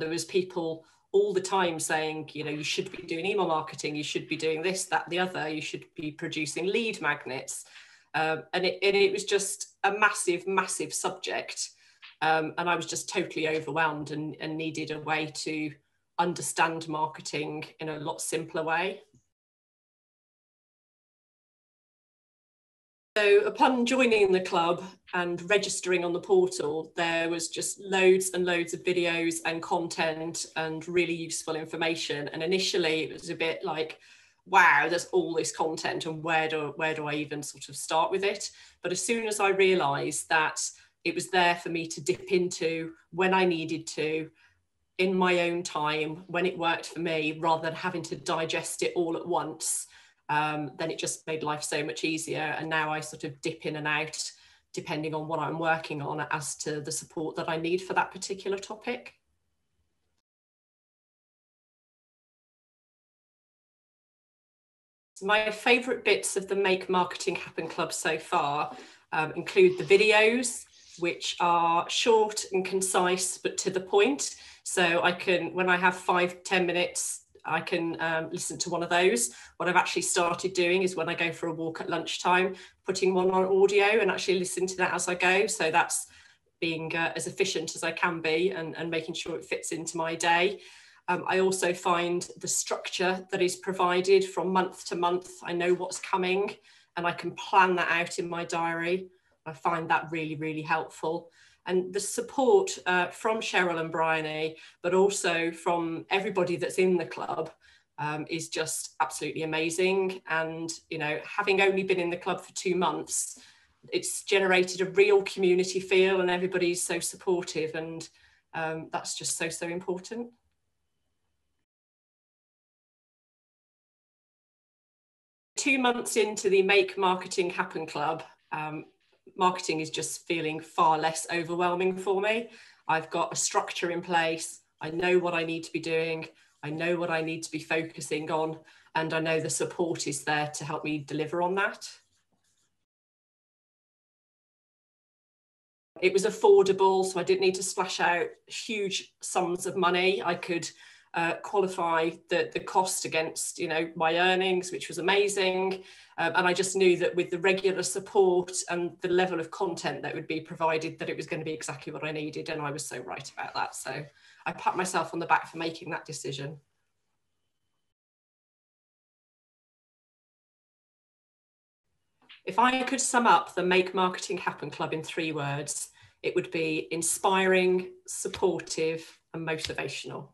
there was people all the time saying, you know, you should be doing email marketing, you should be doing this, that, the other, you should be producing lead magnets. Um, and, it, and it was just a massive, massive subject. Um, and I was just totally overwhelmed and, and needed a way to understand marketing in a lot simpler way. So upon joining the club and registering on the portal, there was just loads and loads of videos and content and really useful information. And initially it was a bit like, wow, there's all this content and where do, where do I even sort of start with it? But as soon as I realized that it was there for me to dip into when I needed to, in my own time, when it worked for me, rather than having to digest it all at once, um, then it just made life so much easier. And now I sort of dip in and out depending on what I'm working on as to the support that I need for that particular topic. So my favourite bits of the Make Marketing Happen Club so far um, include the videos, which are short and concise but to the point. So I can, when I have five ten minutes I can um, listen to one of those. What I've actually started doing is when I go for a walk at lunchtime, putting one on audio and actually listening to that as I go. So that's being uh, as efficient as I can be and, and making sure it fits into my day. Um, I also find the structure that is provided from month to month. I know what's coming and I can plan that out in my diary. I find that really, really helpful and the support uh, from Cheryl and Bryony, but also from everybody that's in the club um, is just absolutely amazing. And, you know, having only been in the club for two months, it's generated a real community feel and everybody's so supportive and um, that's just so, so important. Two months into the Make Marketing Happen Club, um, marketing is just feeling far less overwhelming for me. I've got a structure in place. I know what I need to be doing. I know what I need to be focusing on. And I know the support is there to help me deliver on that. It was affordable, so I didn't need to splash out huge sums of money. I could uh, qualify the, the cost against you know my earnings, which was amazing. Um, and I just knew that with the regular support and the level of content that would be provided, that it was going to be exactly what I needed. And I was so right about that. So I pat myself on the back for making that decision. If I could sum up the Make Marketing Happen Club in three words, it would be inspiring, supportive, and motivational.